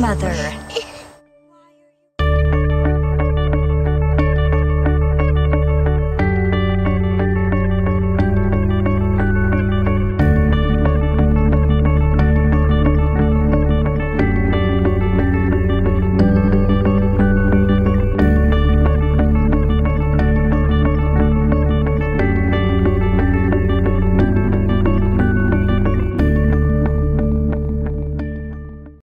mother.